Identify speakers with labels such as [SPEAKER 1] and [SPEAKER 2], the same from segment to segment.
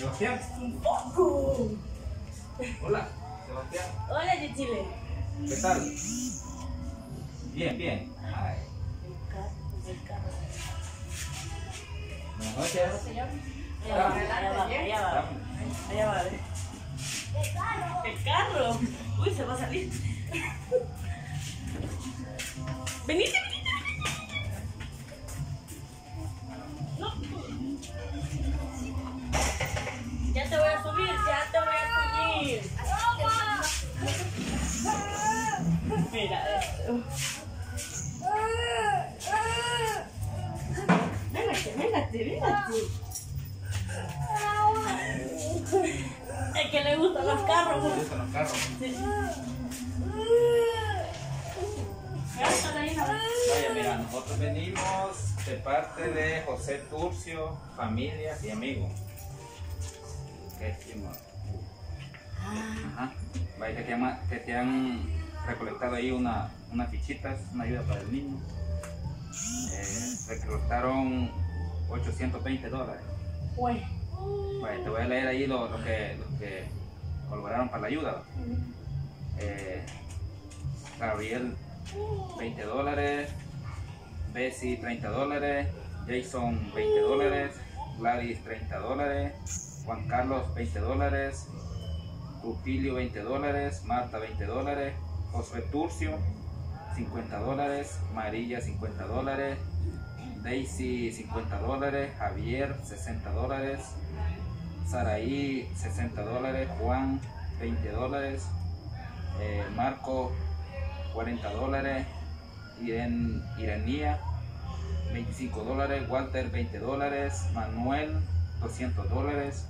[SPEAKER 1] Sebastián.
[SPEAKER 2] Un poco.
[SPEAKER 1] Hola, Sebastián.
[SPEAKER 2] Hola, de Chile.
[SPEAKER 1] ¿Qué tal? Bien, bien. Ay,
[SPEAKER 2] El carro, el carro.
[SPEAKER 1] buenas noches.
[SPEAKER 2] Allá va, allá va, allá va. Allá va, ve. El carro. Uy, se va a salir. Venite. Véngate, véngate, véngate. Es que le gustan los carros.
[SPEAKER 1] ¿Te gustan los carros?
[SPEAKER 2] Sí.
[SPEAKER 1] Vaya, mira, nosotros venimos de parte de José Turcio, familias y amigos. ¿Qué estima? Ajá. Vaya, que te, han, que te han recolectado ahí una, unas fichitas, una ayuda para el niño. Eh, recolectaron 820 dólares.
[SPEAKER 2] Güey.
[SPEAKER 1] Vaya, te voy a leer ahí lo, lo que, lo que colaboraron para la ayuda. Eh, Gabriel 20 dólares, Bessie 30 dólares, Jason 20 dólares, Gladys 30 dólares, Juan Carlos 20 dólares, Rutilio 20 dólares, Marta 20 dólares, Josué Turcio 50 dólares, Marilla 50 dólares, Daisy 50 dólares, Javier 60 dólares, Saraí 60 dólares, Juan 20 dólares, eh, Marco 40 dólares, Iren, Irenía 25 dólares, Walter 20 dólares, Manuel 200 dólares,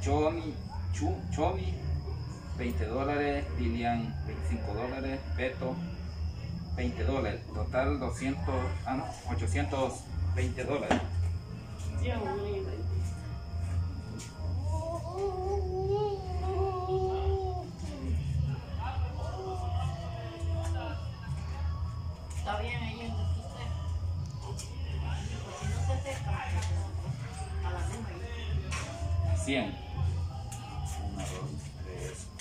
[SPEAKER 1] Choni, Chu, Chobi 20 dólares, Lilian 25 dólares, Beto 20 dólares, total 200, ah no, 820 dólares.
[SPEAKER 3] Está bien ahí en usted. Porque no se acerca a la misma.
[SPEAKER 1] 100.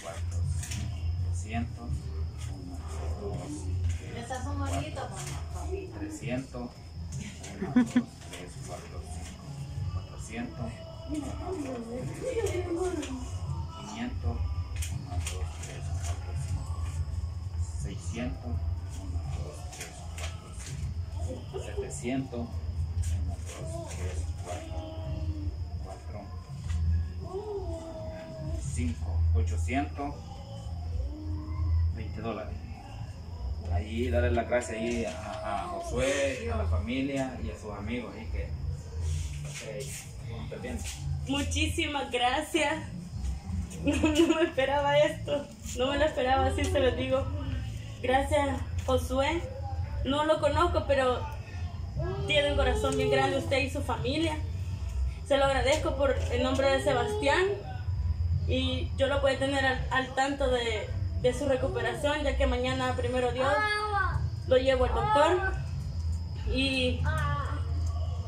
[SPEAKER 1] 1, 2, 3, 4, 5, 200. 1, 2,
[SPEAKER 3] Esas son bonitas, papi.
[SPEAKER 1] 300. 1, 2, 3, 4, 5, 400. 500. 1, 2, 3, 4, 5. 600. 1, 2, 3, 4, 5. 700. 1, 2, 3, 4, 4. 5, 800, 20 dólares. Ahí darle las gracias ahí a, Josué, a la familia y a sus amigos ahí que.
[SPEAKER 2] Muchísimas gracias. No, no me esperaba esto. No me lo esperaba, así se lo digo. Gracias, Josué. No lo conozco, pero tiene un corazón bien grande usted y su familia. Se lo agradezco por el nombre de Sebastián. Y yo lo a tener al, al tanto de, de su recuperación, ya que mañana, primero Dios, lo llevo al doctor. Y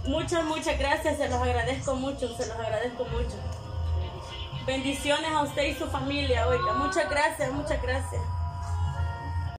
[SPEAKER 2] muchas, muchas gracias. Se los agradezco mucho, se los agradezco mucho. Bendiciones a usted y su familia, oiga. Muchas gracias, muchas gracias.